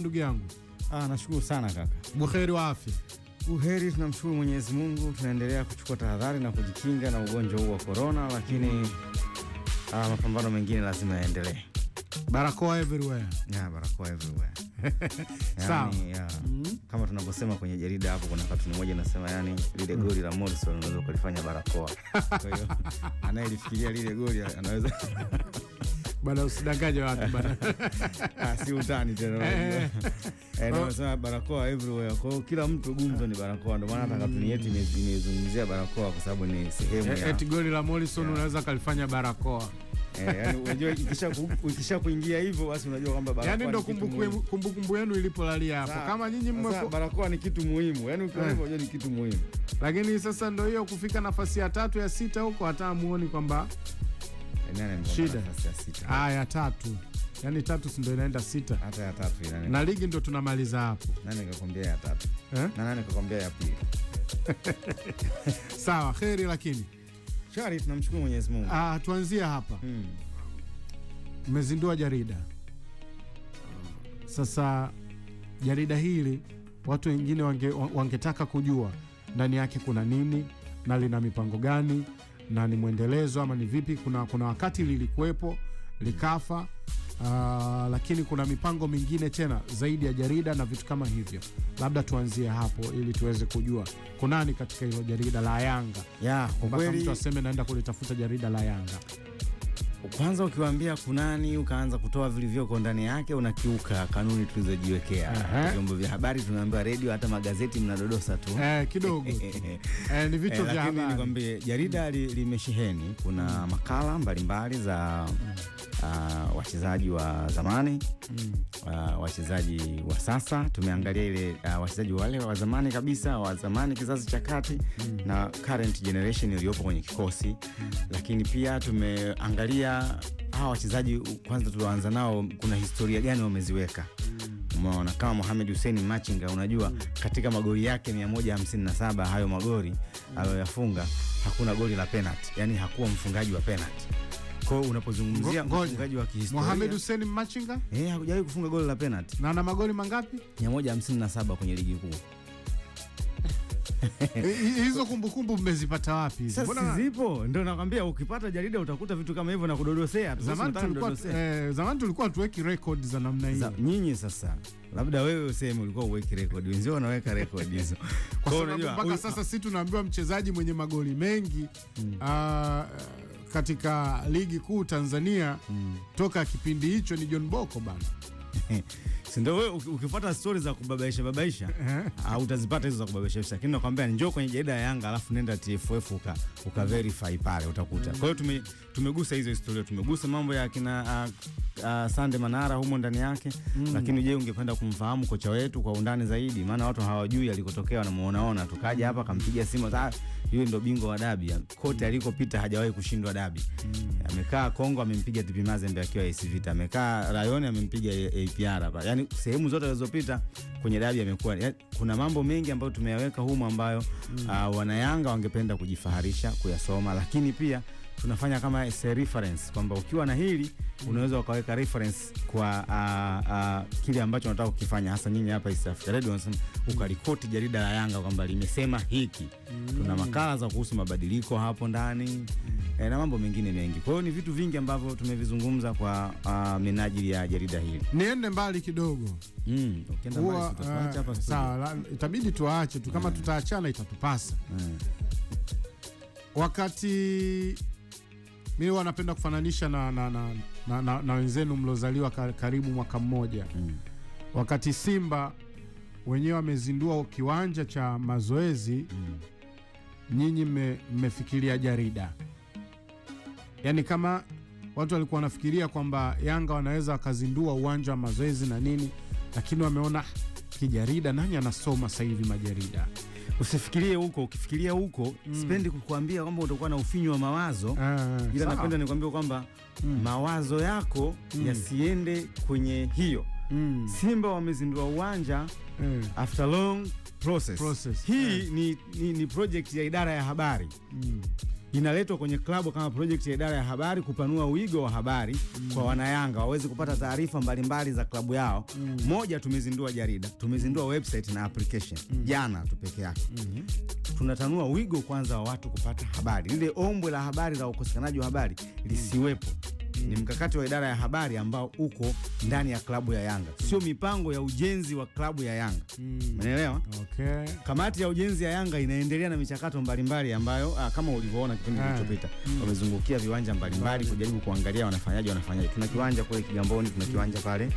ndugu yangu? Ah, nashukuru sana kaka. Buheri wa afya? Uheri, tunamshukuru Mwenyezi Mungu, tunaendelea kuchukua tahadhari na kujikinga na ugonjwa huu wa korona, lakini ah, mapambano mengine lazima yaendelee. Barakoa everywhere. Ya, barakoa everywhere. yani, Sawa. Yeah. Mm. kama tunavyosema kwenye jarida hapo, kuna katuni moja inasema, yani lile goli la Morrison unaweza kulifanya barakoa. Kwa hiyo anayelifikiria lile goli anaweza Bana, usidanganye watu bana. Ah, si utani tena. Eh, ndio nasema barakoa everywhere. Kwa hiyo kila mtu gumzo ni barakoa, ndio maana hata katuni yetu ime- imezungumzia barakoa kwa sababu ni sehemu Eh, ya Eti goli la Morrison unaweza kalifanya barakoa. eh, unajua ikisha ikisha kuingia hivyo basi unajua kwamba barakoa yani ndo kumbukumbu yenu ilipolalia hapo. Kama nyinyi Sasa barakoa ni kitu muhimu. yani ukiona Eh. hivyo unajua ni kitu muhimu. lakini sasa ndo hiyo kufika nafasi ya tatu ya sita huko hata muoni kwamba Eh, Shida. ah, ya tatu yani tatu si ndo inaenda sita Hata ya tatu ina na ligi ndo tunamaliza hapo Nani kakwambia ya tatu? eh? Na nani kakwambia ya pili? Sawa, heri lakini Shari, tunamshukuru Mwenyezi Mungu. ah, tuanzie hapa. Hmm. Mmezindua jarida sasa. Jarida hili watu wengine wange, wangetaka kujua ndani yake kuna nini na lina mipango gani na ni mwendelezo ama ni vipi? Kuna, kuna wakati lilikuwepo likafa, uh, lakini kuna mipango mingine tena zaidi ya jarida na vitu kama hivyo. Labda tuanzie hapo ili tuweze kujua kunani katika hilo jarida la Yanga, Ya, kwa mpaka mtu aseme naenda kulitafuta jarida la Yanga. Kwanza ukiwaambia kunani ukaanza kutoa vilivyoko ndani yake unakiuka kanuni tulizojiwekea. Vyombo vya habari tunaambiwa redio, hata magazeti mnadodosa tu. Eh, kidogo eh, ni vichwa Eh, vya lakini habari. nikwambie jarida li- limesheheni kuna makala mbalimbali za uh, wachezaji wa zamani mm. uh, wachezaji wa sasa. Tumeangalia ile uh, wachezaji wale wa zamani kabisa, wa zamani kizazi cha kati mm. na current generation iliyopo kwenye kikosi, mm. lakini pia tumeangalia hawa wachezaji kwanza tulioanza nao, kuna historia gani wameziweka Umeona kama Mohamed Hussein Machinga, unajua katika magoli yake 157 hayo magoli aliyoyafunga hakuna goli la penalty, yani hakuwa mfungaji wa penalty. Kwa unapozungumzia mfungaji wa kihistoria Mohamed Hussein Machinga eh, hakujawahi kufunga goli la penalty na ana magoli mangapi? 157 kwenye ligi kuu. Hi- hizo kumbukumbu mmezipata wapi? Sasa zipo, ndio nakwambia, ukipata jarida utakuta vitu kama hivyo na kudodosea zamani tulikuwa eh, zamani tulikuwa tuweki record za namna hiyo nyinyi sasa labda wewe useme ulikuwa uweki rekodi, wenzio wanaweka rekodi hizo. kwa sababu mpaka sasa sisi tunaambiwa mchezaji mwenye magoli mengi ah, katika ligi kuu Tanzania toka kipindi hicho ni John Boko bana. si ndio wewe ukifuata stori za kubabaisha babaisha uh, utazipata hizo za kubabaisha babaisha, lakini nakwambia njoo kwenye jarida ya Yanga alafu nenda TFF uka, uka verify pale utakuta. Kwa hiyo tume, tumegusa hizo historia, tumegusa mambo ya kina uh, uh, Sande Manara humo ndani yake mm. lakini je, ungependa kumfahamu kocha wetu kwa undani zaidi? Maana watu hawajui alikotokea, wanamuonaona tukaja hapa akampiga simu, "Ah, yule ndo bingwa wa dabi, kote alikopita hajawahi kushindwa dabi. mm. Amekaa Kongo amempiga TP Mazembe akiwa AS Vita, amekaa Rayoni amempiga APR hapa. Yani sehemu zote alizopita kwenye dabi amekuwa yani, kuna mambo mengi ambayo tumeyaweka humu ambayo mm. uh, wanayanga wangependa kujifaharisha kuyasoma, lakini pia tunafanya kama reference kwamba ukiwa na hili unaweza ukaweka reference kwa uh, uh, kile ambacho unataka kukifanya, hasa nyinyi hapa East Africa Radio ukarikoti jarida la Yanga kwamba limesema hiki. Tuna makala za kuhusu mabadiliko hapo ndani e, na mambo mengine mengi. Kwa hiyo ni vitu vingi ambavyo tumevizungumza kwa uh, minajili ya jarida hili. Niende mbali kidogo Mm, ukienda mbali eh, hapa uh, sawa, itabidi tuache tu kama tutaachana itatupasa. Mm. Wakati mimi huwa napenda kufananisha na, na, na, na, na, na wenzenu mlozaliwa karibu mwaka mmoja Mm. wakati Simba wenyewe wamezindua kiwanja cha mazoezi Mm. nyinyi mmefikiria me, jarida, yaani kama watu walikuwa wanafikiria kwamba Yanga wanaweza wakazindua uwanja wa mazoezi na nini, lakini wameona "Ah, kijarida, nani anasoma sasa hivi majarida? Usifikirie huko, ukifikiria huko mm. sipendi kukuambia kwamba utakuwa na ufinyu wa mawazo Ah, ila sawa. napenda nikwambie kwamba mm. mawazo yako mm. yasiende kwenye hiyo. Mm, Simba wamezindua uwanja mm. after long process. Process, Hii yeah. ni, ni, ni project ya idara ya habari mm. Inaletwa kwenye klabu kama projekti ya idara ya habari kupanua wigo wa habari mm. kwa wanayanga waweze kupata taarifa mbalimbali za klabu yao. mm. Moja, tumezindua jarida, tumezindua website na application mm. jana tu peke yake. mm -hmm. Tunatanua wigo kwanza wa watu kupata habari, lile ombwe la habari la ukosekanaji wa habari lisiwepo. Ni mkakati wa idara ya habari ambao uko ndani ya klabu ya Yanga, sio mipango ya ujenzi wa klabu ya Yanga. Umeelewa? Okay. Kamati ya ujenzi ya Yanga inaendelea na michakato mbalimbali ambayo ah, kama ulivyoona kipindi kilichopita mm. wamezungukia viwanja mbalimbali kujaribu kuangalia wanafanyaje wanafanyaje. Tuna kiwanja kule Kigamboni, tuna kiwanja pale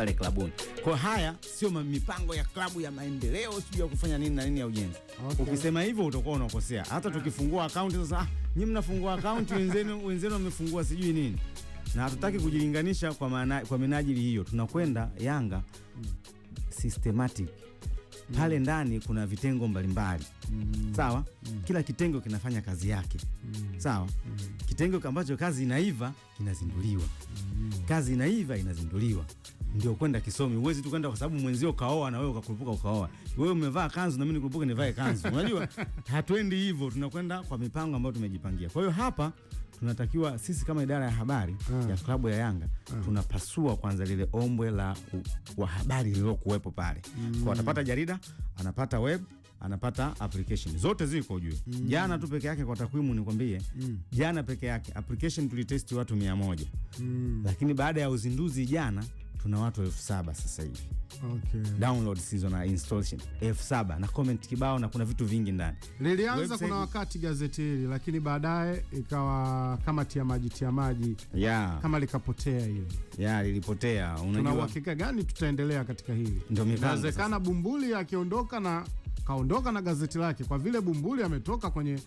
pale klabuni. Kwa haya sio mipango ya klabu ya maendeleo sijui ya kufanya nini na nini ya ujenzi. Okay. Ukisema hivyo utakuwa unakosea. Hata tukifungua akaunti sasa, ah, nyinyi mnafungua akaunti wenzenu wenzenu wamefungua sijui nini. Na hatutaki kujilinganisha kwa maana kwa minajili hiyo. Tunakwenda Yanga systematic. Pale ndani kuna vitengo mbalimbali. mm. Sawa? mm. Kila kitengo kinafanya kazi yake. mm. Sawa? mm. Kitengo ambacho kazi inaiva kinazinduliwa. mm. Kazi inaiva inazinduliwa. Ndio kwenda kisomi. Huwezi tu kwenda kwa sababu mwenzio kaoa na wewe ukakurupuka ukaoa. Wewe umevaa kanzu na mimi nikurupuke nivae kanzu. Unajua? Hatuendi hivyo, tunakwenda kwa mipango ambayo tumejipangia. Kwa hiyo hapa tunatakiwa sisi kama idara ya habari Mm. ya klabu ya Yanga tunapasua kwanza lile ombwe la wa habari lililokuwepo pale. Kwa atapata jarida, anapata web, anapata application. Zote ziko juu. Mm. Jana tu peke yake kwa takwimu nikwambie, jana peke yake application tulitesti watu mia moja Mm. lakini baada ya uzinduzi jana tuna watu elfu saba sasa hivi Okay. download na installation elfu saba na comment kibao na kuna vitu vingi ndani. Lilianza Website- kuna wakati gazeti hili lakini baadaye ikawa kama tia maji tia maji yeah. kama likapotea hivi. yeah, lilipotea. Tuna uhakika gani tutaendelea katika hili? Inawezekana Bumbuli akiondoka na kaondoka na gazeti lake, kwa vile Bumbuli ametoka kwenye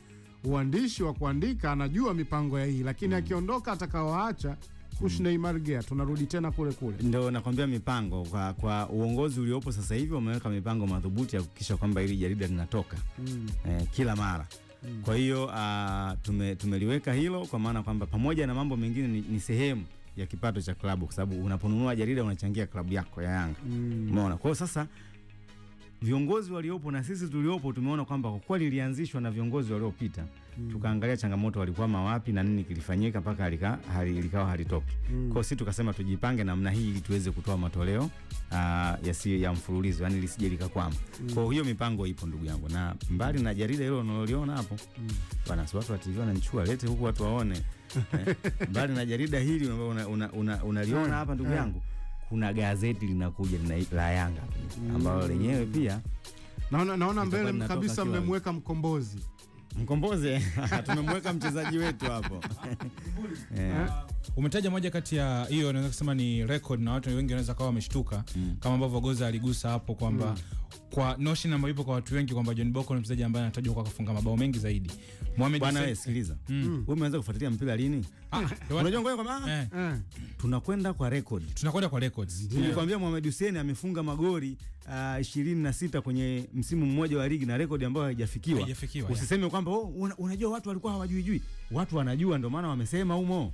uandishi wa kuandika, anajua mipango ya hii, lakini mm. akiondoka atakaoacha Kushnei Margea, tunarudi tena kule kule. Ndio nakwambia mipango kwa, kwa uongozi uliopo sasa hivi wameweka mipango madhubuti ya kuhakikisha kwamba hili jarida linatoka Mm. eh, kila mara. mm. Kwa hiyo uh, tume, tumeliweka hilo kwa maana kwamba pamoja na mambo mengine ni, ni sehemu ya kipato cha klabu, kwa sababu unaponunua jarida unachangia klabu yako ya Yanga. Mm. Umeona? Kwa hiyo sasa viongozi waliopo na sisi tuliopo tumeona kwamba kwa kweli ilianzishwa na viongozi waliopita mm. tukaangalia changamoto walikwama wapi na nini kilifanyika mpaka likawa halitoki. Kwa kwao sisi tukasema tujipange namna hii ili tuweze kutoa matoleo aa, yasiyo ya mfululizo, yani lisije likakwama. mm. Kwa hiyo mipango ipo ndugu yangu, na mbali na jarida hilo unaloliona hapo bwana, si watu wa TV wananichua, lete huku watu waone eh, mbali na jarida hili unaliona una, una, unaliona hapa ndugu yangu kuna gazeti linakuja lina, la Yanga ambalo lenyewe pia Naona, naona mbele kabisa mmemweka mkombozi. Mkombozi? Tumemweka mchezaji wetu hapo. Yeah. Umetaja moja kati ya hiyo naweza kusema ni record na watu wengi wanaweza kawa wameshtuka mm. kama ambavyo Goza aligusa hapo kwamba mm. kwa notion ambayo ipo kwa watu wengi kwamba John Boko ni mchezaji ambaye anatajwa kwa kufunga mabao mengi zaidi. Mohamed bwana wewe sikiliza. Wewe umeanza kufuatilia mpira lini unajua ngoja kwa maana eh, eh. tunakwenda kwa record. Tunakwenda kwa records. nilikwambia Mohamed Hussein amefunga magoli ishirini na sita kwenye msimu mmoja wa ligi na rekodi ambayo haijafikiwa. Usiseme kwamba oh, unajua watu walikuwa hawajui jui. watu wanajua ndio maana wamesema humo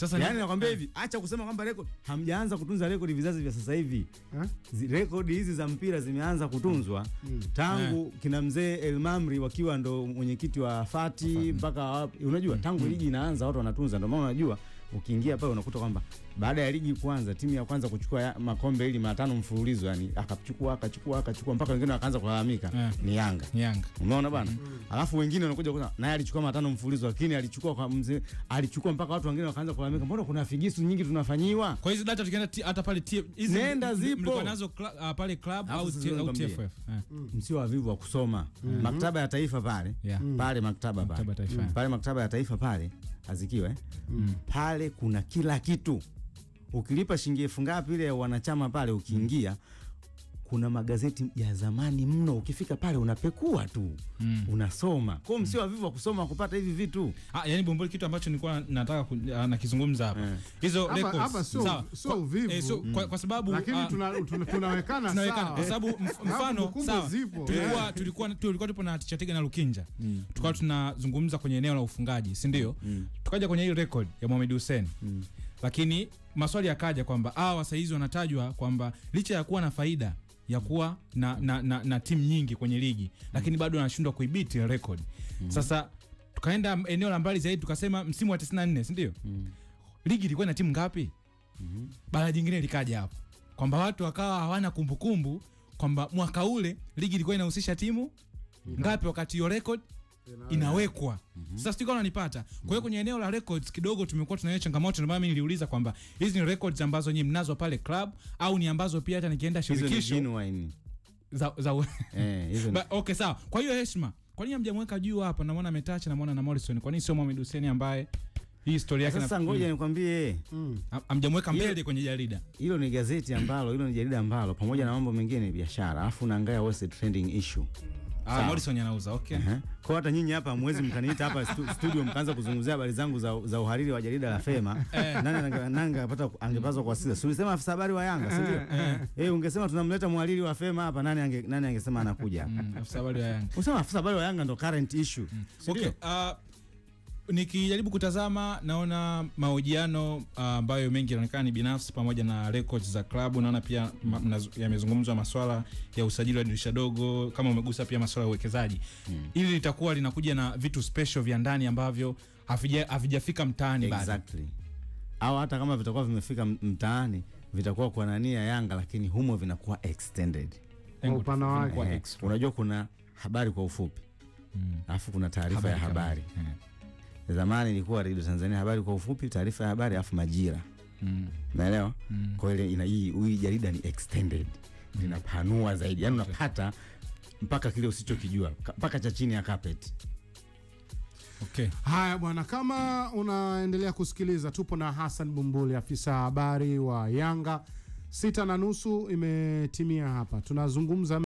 Sasa ni- Yaani nakwambia hivi, acha kusema kwamba rekodi, hamjaanza kutunza rekodi vizazi vya sasa hivi. Eh? Rekodi hizi za mpira zimeanza kutunzwa tangu kina mzee Elmamri wakiwa ndo mwenyekiti wa Fati mpaka unajua tangu ligi inaanza watu wanatunza, ndio maana unajua ukiingia pale unakuta kwamba baada ya ligi kwanza timu ya kwanza kuchukua ya, makombe ili matano mfululizo, yani akachukua akachukua akachukua mpaka wengine wakaanza kulalamika yeah. ni Yanga. ni Yanga. Umeona bana? Alafu wengine wanakuja kuna naye alichukua matano mfululizo lakini alichukua kwa mzee alichukua mpaka watu wengine wakaanza kulalamika, mbona kuna figisu nyingi tunafanyiwa? Kwa hizo data tukienda hata pale hizo hizi Nenda zipo. mlikuwa nazo ah, pale club au au. TFF. Eh, Msio wavivu wa kusoma. Maktaba ya taifa pale. Yeah. Pale maktaba pale. Maktaba ya. Pale maktaba ya taifa pale azikiwe. mm. Pale kuna kila kitu. Ukilipa shilingi elfu ngapi ile wanachama pale ukiingia kuna magazeti ya zamani mno, ukifika pale unapekua tu Mm. unasoma. Kwa hiyo msio wavivu wa kusoma kupata hivi vitu. Ah, yani Bumbuli kitu ambacho nilikuwa nataka ah, nakizungumza hapa. Eh. Hizo Hapa- records. hapa sio- sawa. sio Kwa- uvivu. eh, mm. kwa, kwa sababu lakini ah, tuna, tuna, tunawekana tunawekana sawa. kwa sababu mfano sawa, zipo. tulikuwa tulikuwa tulikuwa tupo na Tichatega na Lukinja mm. tukawa tunazungumza kwenye eneo la ufungaji, si ndio? mm. Tukaja kwenye hii record ya Mohamed Hussein mm. lakini maswali yakaja kwamba hawa wasaizi wanatajwa kwamba licha ya kuwa na faida ya kuwa na, na, na, na timu nyingi kwenye ligi lakini bado anashindwa kuibiti rekodi mm. Sasa tukaenda eneo la mbali zaidi tukasema msimu wa 94 si ndio? Ligi ilikuwa na timu ngapi? Mm. bara jingine likaja hapo. Kwamba watu wakawa hawana kumbukumbu kwamba mwaka ule ligi ilikuwa inahusisha timu ngapi wakati hiyo record inawekwa. Sasa sijui kama unanipata. Kwa hiyo kwenye eneo la records kidogo tumekuwa tunayo changamoto ndio maana mimi niliuliza kwamba hizi ni records ambazo nyinyi mnazo pale club au ni ambazo pia hata nikienda hizo ni shirikisho genuine. za, za eh hizo Ba, okay sawa. Kwa hiyo heshima kwa nini hamjamweka juu hapa? Namwona ametacha namwona na morrison. Kwa nini sio mohamed hussein ambaye hii historia yake sasa na- ngoja nikwambie. Mm. Hamjamweka mbele kwenye jarida. hilo ni gazeti ambalo hilo ni jarida ambalo pamoja na mambo mengine ni biashara alafu unaangalia what's the trending issue ah, morrison anauza okay Uh -huh. Kwa hata nyinyi hapa mwezi mkaniita hapa stu, studio mkaanza kuzungumzia habari zangu za, za uhariri wa jarida la Fema. nani nanga angepata angepaswa kwa sisi. ulisema afisa habari wa Yanga, si ndio? Eh, ungesema tunamleta mhariri wa Fema hapa nani ange, nani angesema anakuja? Mm, afisa habari wa Yanga Usema afisa habari wa Yanga ndo current issue. Okay, ndio? uh, nikijaribu kutazama naona mahojiano ambayo uh, mengi yanaonekana ni binafsi pamoja na records za klabu naona pia ma- yamezungumzwa maswala ya usajili wa dirisha dogo kama umegusa pia maswala ya uwekezaji hili litakuwa linakuja na vitu special vya ndani ambavyo havijafika mtaani bado Exactly. Au hata kama vitakuwa vimefika mtaani vitakuwa kwa nani ya Yanga lakini humo vinakuwa extended. Upana wake. Eh, unajua kuna habari kwa ufupi alafu kuna taarifa ya habari. kamili. Zamani ilikuwa Radio Tanzania habari kwa ufupi, taarifa ya habari afu majira. Mm. Naelewa? Kwa ile ina hii hii jarida ni extended. mm. Linapanua zaidi. yani unapata mpaka kile usichokijua, mpaka cha chini ya carpet. Okay. Haya bwana, kama unaendelea kusikiliza, tupo na Hassan Bumbuli, afisa habari wa Yanga. Sita na nusu imetimia hapa, tunazungumza